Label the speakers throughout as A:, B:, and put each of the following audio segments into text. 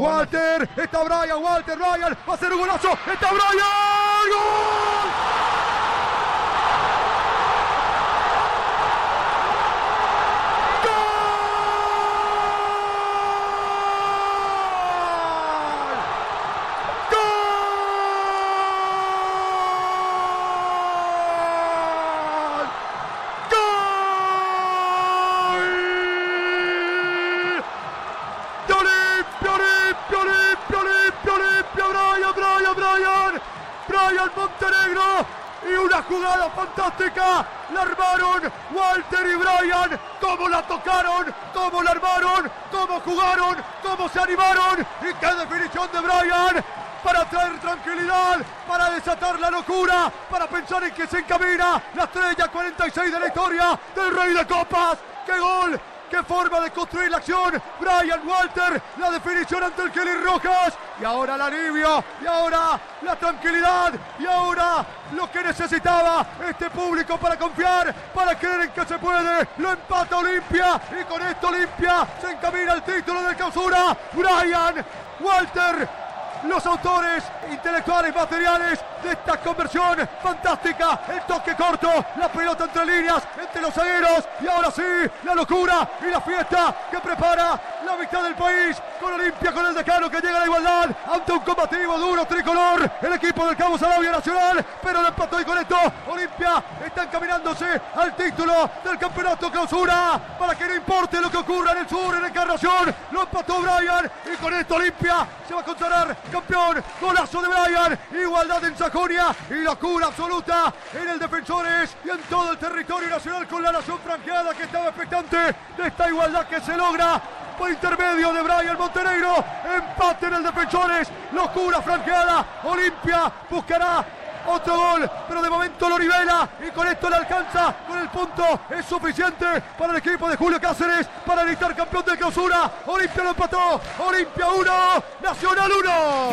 A: Walter, está Brian, Walter, Brian, va a ser un golazo, está Brian, ¡Gol! ¡Gol! ¡Gol! ¡De Olimpia, Olimpia, Olimpia, Olimpia, Olimpia! ¡Brian, Brian, Brian! ¡Brian Montenegro! Y una jugada fantástica. La armaron Walter y Brian. Cómo la tocaron, cómo la armaron, cómo jugaron, cómo se animaron. Y qué definición de Brian para traer tranquilidad, para desatar la locura, para pensar en que se encamina la estrella 46 de la historia del Rey de Copas. ¡Qué gol! ¡Qué forma de construir la acción! Brian Walter, la definición ante el Kelly Rojas. Y ahora el alivio, y ahora la tranquilidad, y ahora lo que necesitaba este público para confiar, para creer en que se puede. Lo empata Olimpia, y con esto Olimpia se encamina al título de clausura. Brian Walter los autores intelectuales materiales de esta conversión fantástica. El toque corto, la pelota entre líneas, entre los zagueros. Y ahora sí, la locura y la fiesta que prepara la mitad del país con Olimpia, con el decano que llega a la igualdad ante un combativo duro tricolor. El equipo del Cabo Sarabia Nacional, pero lo empató y con esto Olimpia está encaminándose al título del campeonato clausura para que no importe lo que ocurra en el sur, en Encarnación. Lo empató Brian y con esto Olimpia se va a consagrar campeón. Golazo de Brian, igualdad en Sajonia y locura absoluta en el Defensores y en todo el territorio nacional con la nación franqueada que estaba expectante de esta igualdad que se logra por intermedio de Brian Montenegro. Empate en el Defensores, locura franqueada. Olimpia buscará otro gol, pero de momento lo nivela y con esto le alcanza con el punto. Es suficiente para el equipo de Julio Cáceres para gritar campeón de clausura. Olimpia lo empató. Olimpia 1, Nacional 1.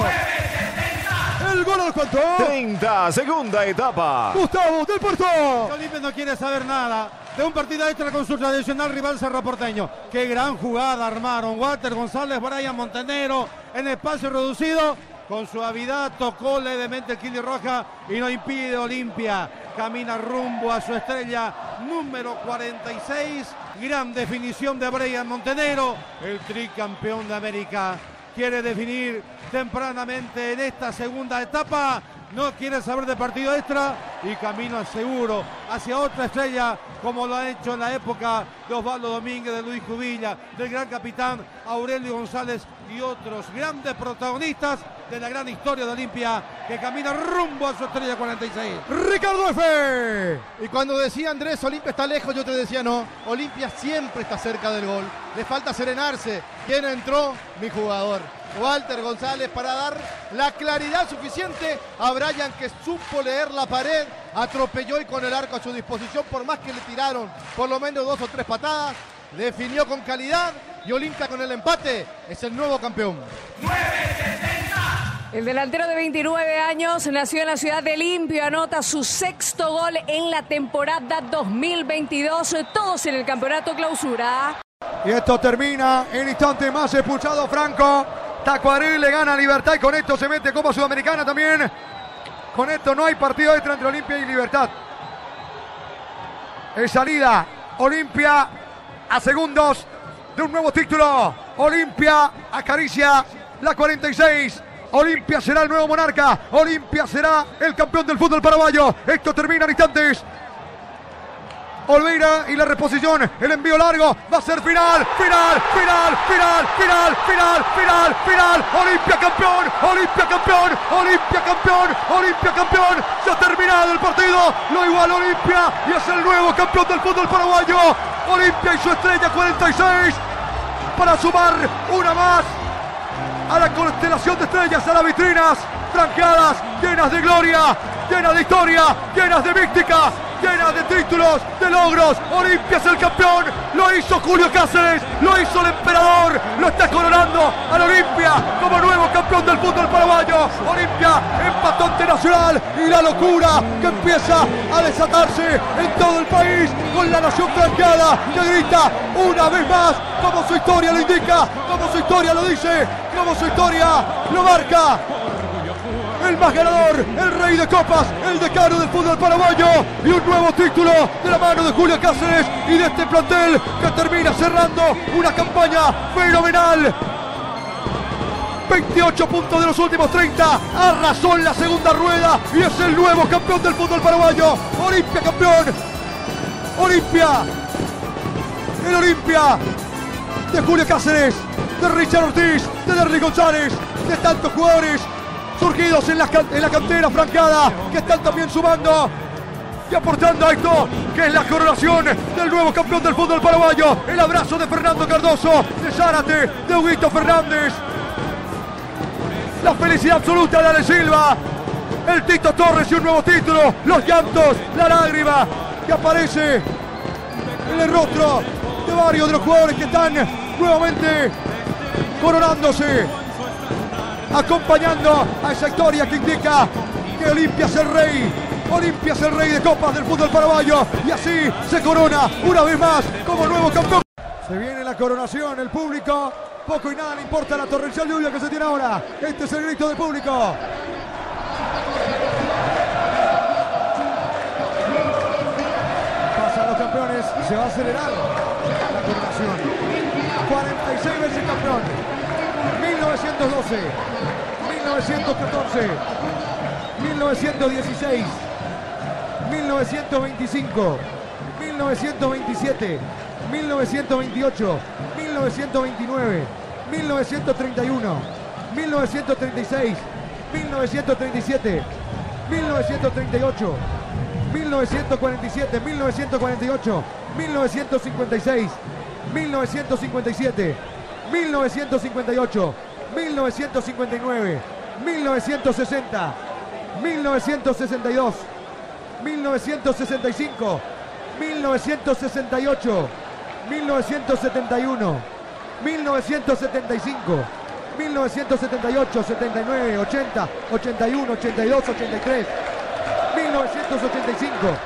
A: El gol al cuanto.
B: 30, segunda etapa.
A: Gustavo del Puerto.
C: Olimpia no quiere saber nada de un partido extra con su tradicional rival Cerro Porteño. Qué gran jugada armaron. Walter González, Brian Montenegro en espacio reducido. Con suavidad tocó levemente el Kili Roja y no impide Olimpia. Camina rumbo a su estrella número 46. Gran definición de Brian Montenegro, el tricampeón de América. Quiere definir tempranamente en esta segunda etapa. No quiere saber de partido extra y camino seguro hacia otra estrella como lo ha hecho en la época de Osvaldo Domínguez, de Luis Cubilla, del gran capitán Aurelio González y otros grandes protagonistas de la gran historia de Olimpia que camina rumbo a su estrella 46.
A: Ricardo F.
D: Y cuando decía Andrés, Olimpia está lejos, yo te decía no. Olimpia siempre está cerca del gol. Le falta serenarse. ¿Quién entró? Mi jugador. Walter González para dar la claridad suficiente a Brian que supo leer la pared, atropelló y con el arco a su disposición, por más que le tiraron por lo menos dos o tres patadas, definió con calidad y Olimpia con el empate es el nuevo campeón.
E: El delantero de 29 años nació en la ciudad de Limpio, anota su sexto gol en la temporada 2022, todos en el campeonato clausura.
A: Y esto termina en instante más expulsado Franco. Tacuaril le gana a Libertad y con esto se mete Copa Sudamericana también. Con esto no hay partido extra entre Olimpia y Libertad. En salida, Olimpia a segundos de un nuevo título. Olimpia acaricia la 46. Olimpia será el nuevo monarca. Olimpia será el campeón del fútbol paraguayo. Esto termina en instantes. Olveira y la reposición, el envío largo, va a ser final, final, final, final, final, final, final, final, Olimpia campeón, Olimpia campeón, Olimpia campeón, Olimpia campeón, se ha terminado el partido, lo igual Olimpia y es el nuevo campeón del fútbol paraguayo, Olimpia y su estrella 46 para sumar una más a la constelación de estrellas, a las vitrinas franqueadas, llenas de gloria, llenas de historia, llenas de mística, llenas de títulos, de logros. Olimpia es el campeón, lo hizo Julio Cáceres, lo hizo el emperador, lo está coronando al Olimpia como nuevo campeón. campeón del fútbol paraguayo. Olimpia empató ante Nacional y la locura que empieza a desatarse en todo el país con la nación franqueada que grita una vez más como su historia lo indica, como su historia lo dice, como su historia lo marca el más ganador, el rey de copas, el decano del fútbol paraguayo y un nuevo título de la mano de Julio Cáceres y de este plantel que termina cerrando una campaña fenomenal. 28 puntos de los últimos 30, arrasó en la segunda rueda y es el nuevo campeón del fútbol paraguayo. Olimpia campeón, Olimpia, el Olimpia de Julio Cáceres, de Richard Ortiz, de Derry González, de tantos jugadores surgidos en la, cantera francada, que están también sumando y aportando a esto, que es la coronación del nuevo campeón del fútbol paraguayo. El abrazo de Fernando Cardoso, de Zárate, de Huguito Fernández. La felicidad absoluta de Ale Silva, el Tito Torres y un nuevo título, los llantos, la lágrima que aparece en el rostro de varios de los jugadores que están nuevamente coronándose acompañando a esa historia que indica que Olimpia es el rey. Olimpia es el rey de copas del fútbol paraguayo y así se corona una vez más como nuevo campeón. Se viene la coronación, el público, poco y nada le importa la torrencial lluvia que se tiene ahora. Este es el grito del público. Pasan los campeones, se va a acelerar la coronación. 46 veces campeón. 1912, 1914, 1916, 1925, 1927, 1928, 1929, 1931, 1936, 1937, 1938, 1947, 1948, 1956, 1957, 1958, 1959, 1960, 1962, 1965, 1968, 1971, 1975, 1978, 79, 80, 81, 82, 83, 1985,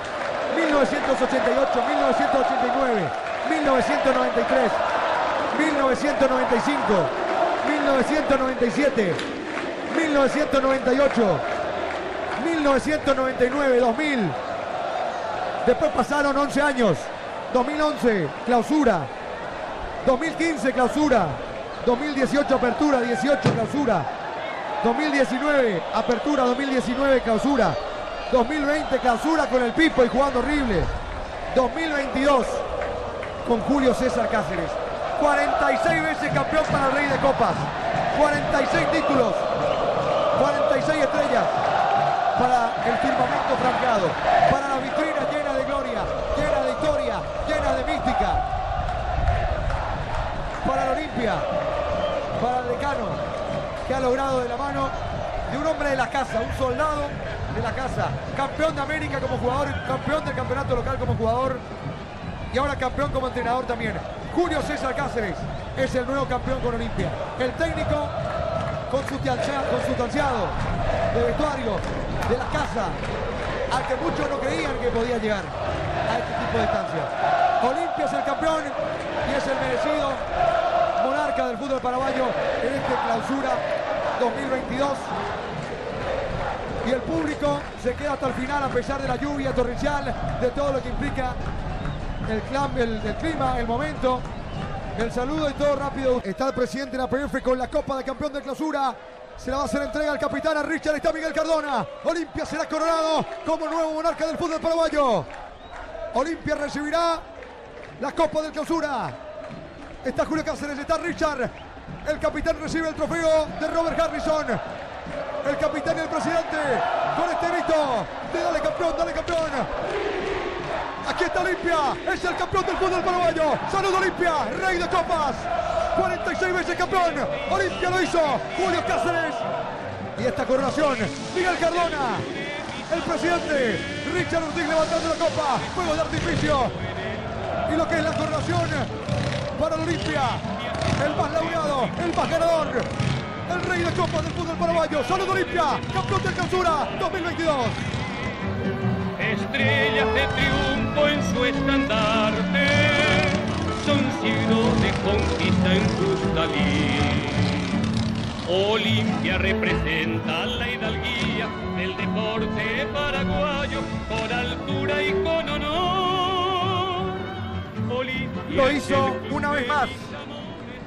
A: 1988, 1989, 1993, 1995, 1997, 1998, 1999, 2000. Después pasaron 11 años. 2011, clausura. 2015, clausura. 2018, apertura. 18, clausura. 2019, apertura. 2019, clausura. 2020, clausura con el Pipo y jugando horrible. 2022, con Julio César Cáceres. 46 veces campeón para el Rey de Copas. 46 títulos. 46 estrellas para el firmamento franqueado. Para la vitrina llena de gloria, llena de historia, llena de mística. Para la Olimpia, para el decano, que ha logrado de la mano de un hombre de la casa, un soldado de la casa, campeón de América como jugador, campeón del campeonato local como jugador y ahora campeón como entrenador también. Julio César Cáceres es el nuevo campeón con Olimpia. El técnico con su, con su tanceado de vestuario de la casa, al que muchos no creían que podía llegar a este tipo de estancia. Olimpia es el campeón y es el merecido monarca del fútbol paraguayo en esta clausura 2022. Y el público se queda hasta el final a pesar de la lluvia torrencial, de todo lo que implica el, el, el clima, el momento. El saludo y todo rápido. Está el presidente de la PF con la Copa de Campeón de Clausura. Se la va a hacer entrega al capitán a Richard. Está Miguel Cardona. Olimpia será coronado como nuevo monarca del fútbol paraguayo. Olimpia recibirá la Copa de Clausura. Está Julio Cáceres, está Richard. El capitán recibe el trofeo de Robert Harrison. El capitán y el presidente con este grito dale campeón, dale campeón. Aquí está Olimpia, es el campeón del fútbol paraguayo. Saludo Olimpia, rey de copas. 46 veces campeón. Olimpia lo hizo. Julio Cáceres. Y esta coronación, Miguel Cardona. El presidente, Richard Ortiz levantando la copa. Fuego de artificio. Y lo que es la coronación para el Olimpia. El más laureado, el más ganador. El rey de copas del fútbol paraguayo. Salud Olimpia, campeón de clausura 2022.
F: Estrellas de triunfo en su estandarte, son siglos de conquista en sus talir. Olimpia representa la hidalguía del deporte paraguayo por altura y con honor. Olimpia
A: Lo hizo una vez más,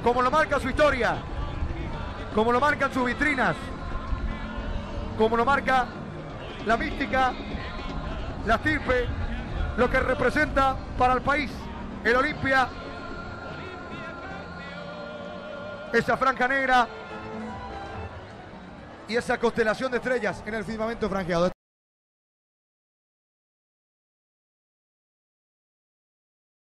A: como lo marca su historia, como lo marcan sus vitrinas, como lo marca la mística, la estirpe, lo que representa para el país el Olimpia, esa franja negra y esa constelación de estrellas en el firmamento franjeado.